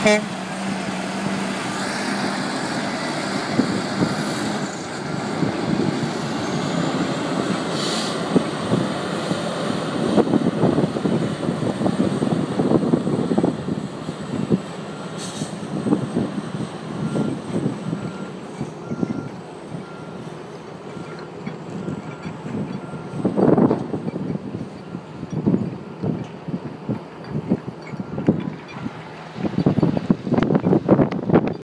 Okay.